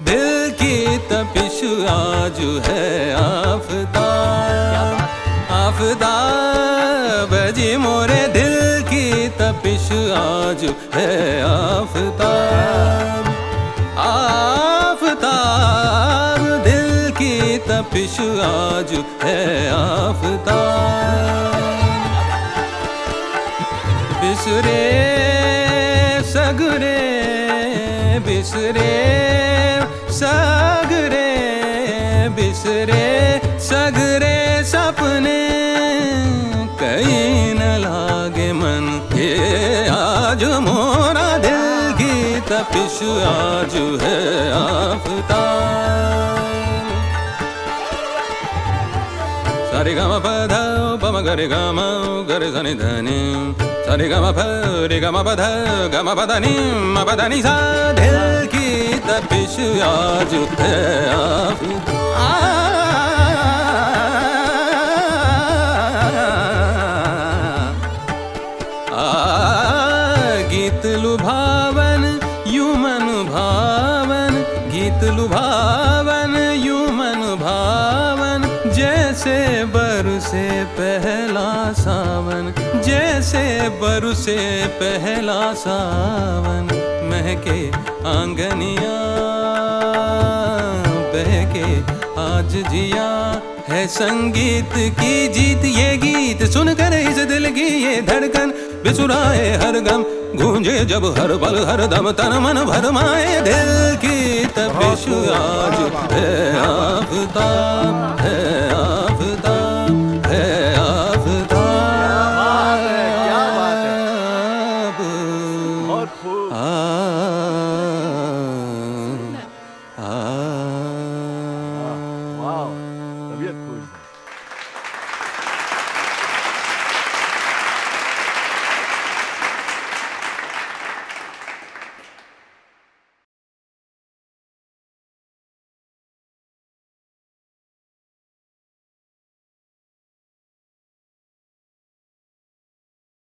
दिल की तपिश आज है आफताब आफताब जी मोरे दिल की तपिश आज है आफताब आफताब दिल की तपिश आज है आफताब बिसरे सगरे बिसरे। सगरे, बिसरे सगरे सपने। कई न लागे मन, ये आज मोरा दिल की तपिश, आज है आफताब सरे गम पध पम गरे गम, गरे सनि धनि। सरे गम प रे गम पध गम पद नि सा की तपिश आज है आ आ गीत लुभावन युमन भावन गीत लुभावन युमन भावन जैसे बरसे पहला सावन, जैसे बरसे पहला सावन। महके आंगनिया, बहके आज जिया है संगीत की जीत। ये गीत सुनकर इस दिल की ये धड़कन बिसुराए हर गम। गूंजे जब हर पल, हर दम तन मन भरमाए दिल की तपिश। आज है आफताब है ah, ah, wow, wow. Wow.